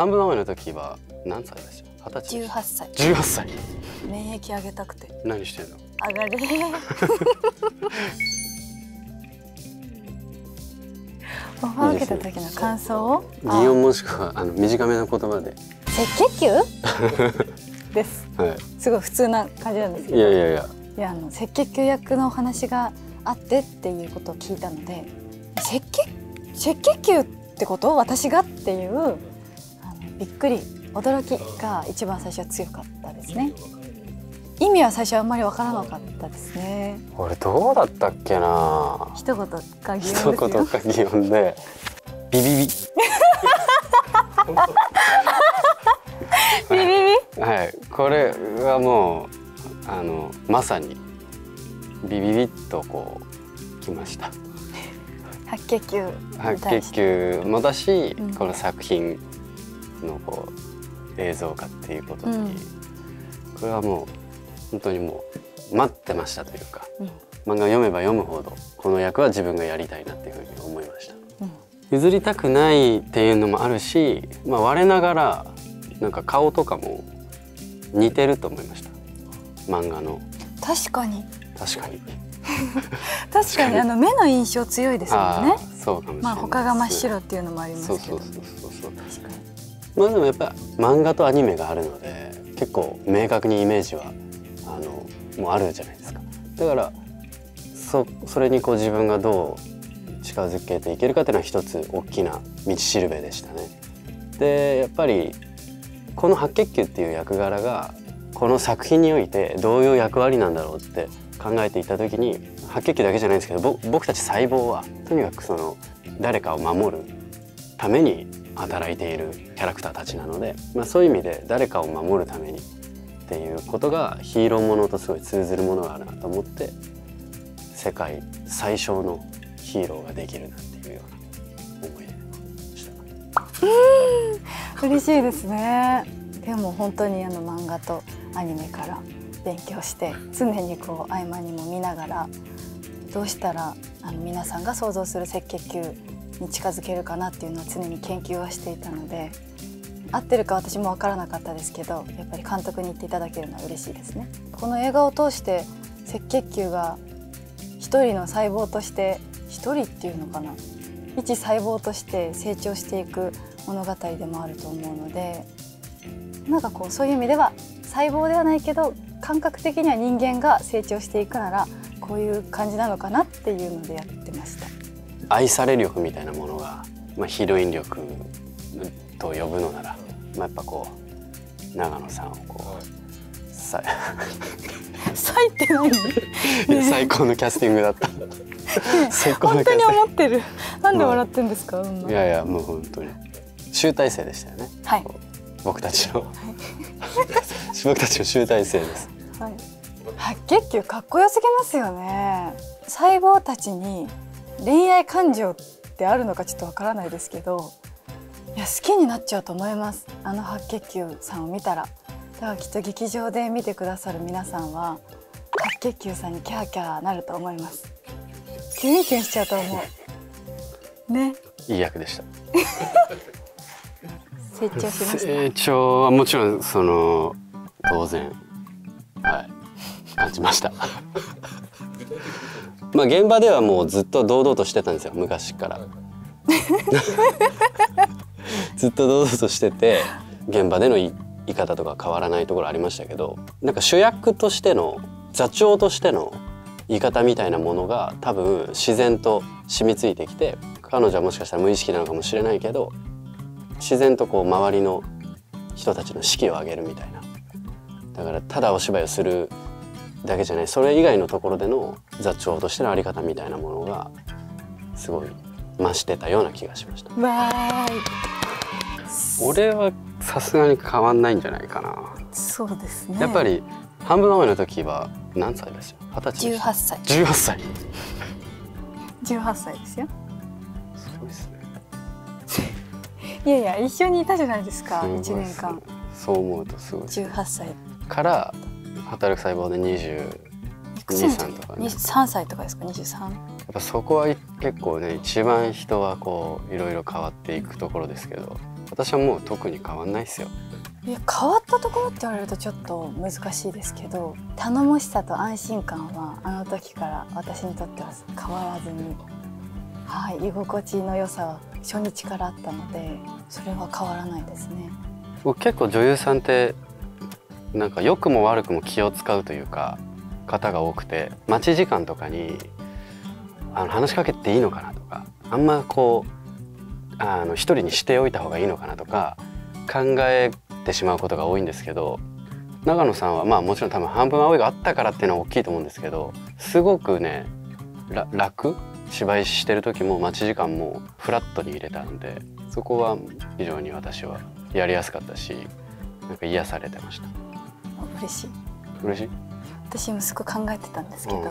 半分前の時は何歳ですよ二十歳十八歳。十八歳。免疫上げたくて。何してんの？上がれ。オファー受けた時の感想を？擬音もしくはあの短めの言葉で。赤血球？です。はすごい普通な感じなんですけいいどやいやいや。いやあの赤血球役のお話があってっていうことを聞いたので赤血赤血球ってこと？私がっていうびっくり。驚きが一番最初は強かったですね。意味は最初はあんまりわからなかったですね。俺どうだったっけな。一言か擬一音ですよ。言か擬音で。ビビビ。ビビビ？はい。これはもうあのまさにビビビッとこうきました。白血球に白血球もだし、うん。この作品のこう映像化っていうことに、うん。これはもう本当にもう待ってましたというかうん。漫画を読めば読むほどこの役は自分がやりたいなっていうふうに思いました。うん。譲りたくないっていうのもあるし、まあ、我ながらなんか顔とかも似てると思いました。漫画の。確かに。確かに。確かにあの目の印象強いですもんね。そうかもしれないまあ他が真っ白っていうのもありますけど。そうそうそうそうそう。確かにまあでもやっぱ漫画とアニメがあるので結構明確にイメージはあのもうあるじゃないですか。だからそそれにこう自分がどう近づけていけるかっていうのは一つ大きな道しるべでしたね。でやっぱりこの白血球っていう役柄がこの作品においてどういう役割なんだろうって考えていった時に白血球だけじゃないんですけど僕たち細胞はとにかくその誰かを守るために働いているキャラクターたちなので、まあ、そういう意味で誰かを守るためにっていうことがヒーローものとすごい通ずるものがあるなと思って世界最小のヒーローができるなっていうような思いでした。嬉しいですねでも本当にあの漫画とアニメから勉強して常にこう合間にも見ながらどうしたらあの皆さんが想像する赤血球に近づけるかなっていうのは常に研究はしていたので合ってるか私も分からなかったですけどやっぱり監督に言っていただけるのは嬉しいですねこの映画を通して赤血球が一人の細胞として一人っていうのかな一細胞として成長していく物語でもあると思うのでなんかこうそういう意味では細胞ではないけど感覚的には人間が成長していくならこういう感じなのかなっていうのでやってました。愛され力みたいなものが、まあ、ヒロイン力と呼ぶのなら、まあ、やっぱこう長野さんをこうさ咲いてないいや最高のキャスティングだった。本当に思ってる。なんで笑ってんですか、いやいやもう本当に。集大成でしたよね。はい。僕たちの。僕たちの集大成です。はい、白血球かっこよすぎますよね。細胞たちに恋愛感情ってあるのかちょっとわからないですけどいや好きになっちゃうと思います。あの白血球さんを見たら。だからきっと劇場で見てくださる皆さんは白血球さんにキャーキャーなると思います。キュンキュンしちゃうと思う。ね。いい役でした。成長しました？成長はもちろんその当然はい。感じましたまあ現場ではもうずっと堂々としてたんですよ昔から。ずっと堂々としてて現場での言い方とか変わらないところありましたけどなんか主役としての座長としての言い方みたいなものが多分自然と染みついてきて彼女はもしかしたら無意識なのかもしれないけど自然とこう周りの人たちの士気を上げるみたいな。だからただお芝居をするだけじゃない。それ以外のところでの座長としてのあり方みたいなものがすごい増してたような気がしました。わーい。俺はさすがに変わんないんじゃないかな、そうですね。やっぱり半分前の時は何歳ですよ？二十歳で18歳。十八歳。18歳ですよ。すごいですね。いやいや一緒にいたじゃないですかすごい1年間。そう思うとすごい18歳。から働く細胞で20いくつの時23とかね。3歳とかですか？23やっぱそこは結構ね一番人はこういろいろ変わっていくところですけど私はもう特に変わんないですよ。いや変わったところって言われるとちょっと難しいですけど頼もしさと安心感はあの時から私にとっては変わらずに、はい、居心地の良さは初日からあったのでそれは変わらないですね。僕結構女優さんってなんか良くも悪くも気を使うというか方が多くて待ち時間とかにあの話しかけていいのかなとかあんまこうあの一人にしておいた方がいいのかなとか考えてしまうことが多いんですけど長野さんはまあもちろん多分半分青いがあったからっていうのは大きいと思うんですけどすごくね楽？芝居してる時も待ち時間もフラットに入れたのでそこは非常に私はやりやすかったしなんか癒されてました。嬉しい。嬉しい？私今すごい考えてたんですけど、うん。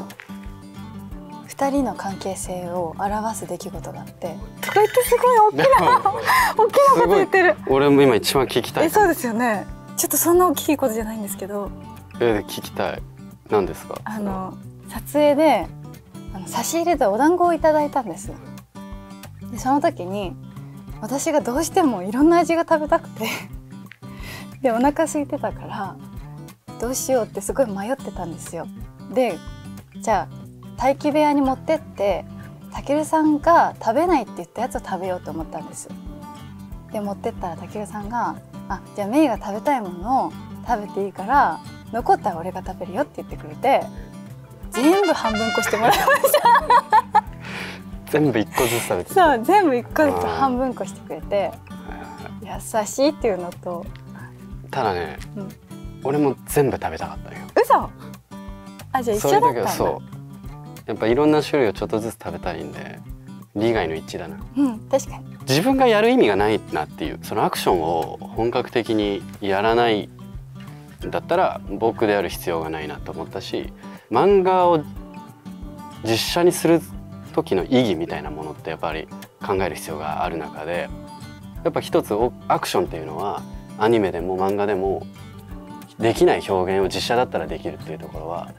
二人の関係性を表す出来事があって とか言ってすごい大きな大きなこと言ってる。俺も今一番聞きたい。えそうですよね。ちょっとそんな大きいことじゃないんですけどえ聞きたい。何ですか？あの撮影であの差し入れでお団子をいただいたんですでその時に私がどうしてもいろんな味が食べたくてでお腹空いてたからどうしようってすごい迷ってたんですよ。でじゃあ待機部屋に持ってってたけるさんが食べないって言ったやつを食べようと思ったんです。で持ってったらたけるさんが「あじゃあメイが食べたいものを食べていいから残ったら俺が食べるよ」って言ってくれて全部半分こしてもらいました。全部一個ずつ食べてそう全部一個ずつ半分こしてくれて優しいっていうのと。ただね、うん俺も全部食べたかったのよ。嘘？あじゃあ一緒だったそうやっぱいろんな種類をちょっとずつ食べたいんで利害の一致だな。うん確かに。自分がやる意味がないなっていうそのアクションを本格的にやらないんだったら僕である必要がないなと思ったし漫画を実写にする時の意義みたいなものってやっぱり考える必要がある中でやっぱ一つおアクションっていうのはアニメでも漫画でもできない表現を実写だったらできるっていうところは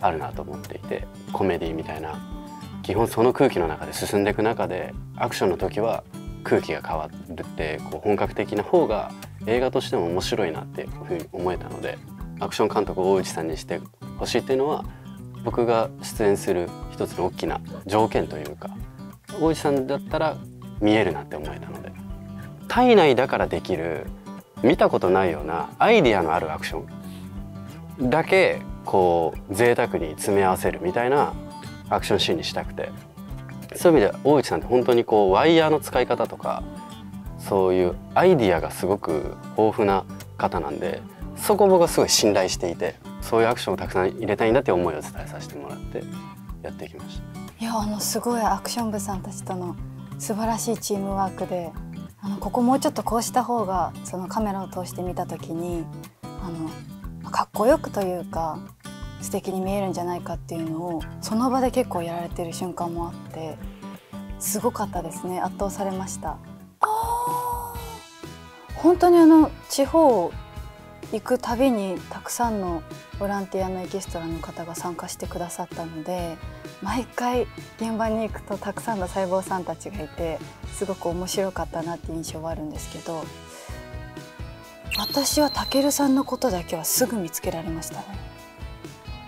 あるなと思っていてコメディみたいな基本その空気の中で進んでいく中でアクションの時は空気が変わるってこう本格的な方が映画としても面白いなっていうふうに思えたのでアクション監督を大内さんにしてほしいっていうのは僕が出演する一つの大きな条件というか大内さんだったら見えるなって思えたので体内だからできる見たことないようなアイディアのあるアクションだけこう贅沢に詰め合わせるみたいなアクションシーンにしたくてそういう意味で大内さんって本当にこうワイヤーの使い方とかそういうアイディアがすごく豊富な方なんでそこを僕はすごい信頼していてそういうアクションをたくさん入れたいんだって思いを伝えさせてもらってやっていきました。いやあのすごいアクション部さんたちとの素晴らしいチームワークであのここもうちょっとこうした方がそのカメラを通して見た時にあのかっこよくというか素敵に見えるんじゃないかっていうのをその場で結構やられてる瞬間もあってすごかったですね圧倒されました。本当にあの地方行くたびにたくさんのボランティアのエキストラの方が参加してくださったので毎回現場に行くとたくさんの細胞さんたちがいてすごく面白かったなっていう印象はあるんですけど私はたけるさんのことだけはすぐ見つけられましたね。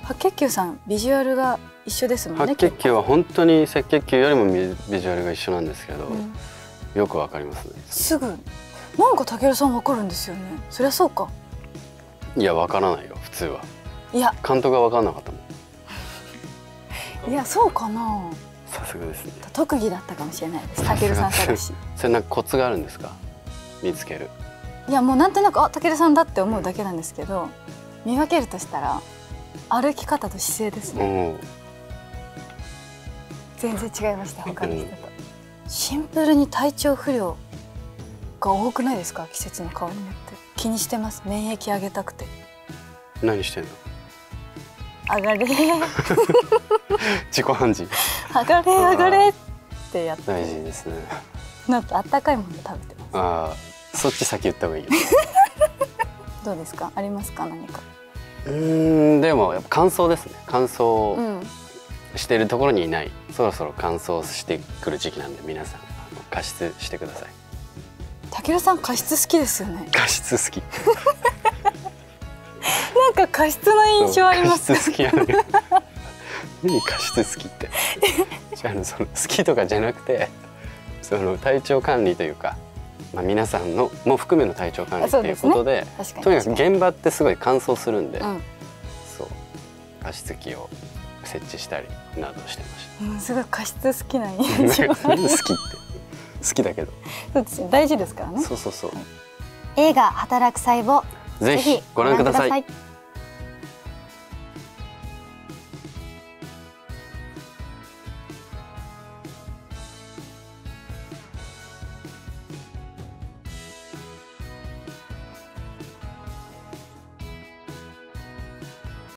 白血球さんビジュアルが一緒ですもんね白血球は本当に赤血球よりもビビジュアルが一緒なんですけど、うん。よくわかりますね。すぐ。なんかたけるさんわかるんですよね。そりゃそうか。いやわからないよ普通は。いや。監督がわかんなかったもんいやそうかな。さすがですね。特技だったかもしれないです。たけるさん探し。それなんかコツがあるんですか？見つける。いやもうなんとなくあたけるさんだって思うだけなんですけど見分けるとしたら歩き方と姿勢ですね。全然違いました他の人と。シンプルに体調不良が多くないですか？季節の顔によって。気にしてます。免疫上げたくて。何してんの？上がれ。自己暗示上がれ上がれってやって。大事ですね。なんとあったかいもの食べてます。ああそっち先言った方がいいよ。どうですか？ありますか？何か。うーんでもやっぱ乾燥ですね。乾燥うん。してるところにいない、そろそろ乾燥してくる時期なんで皆さん加湿してください。たけるさん加湿好きですよね。加湿好きか加湿の印象あります。好きなのよ何加湿好きって？あのその好きとかじゃなくてその体調管理というか、まあ、皆さんのも含めの体調管理っていうことで確かに。とにかく現場ってすごい乾燥するんで、うん。そう加湿器を設置したりなどしてましうん、すごい加湿好きなた。印象。好きって。好きだけど、そう大事ですからね。そうそうそう。映画働く細胞。ぜひ。ご覧ください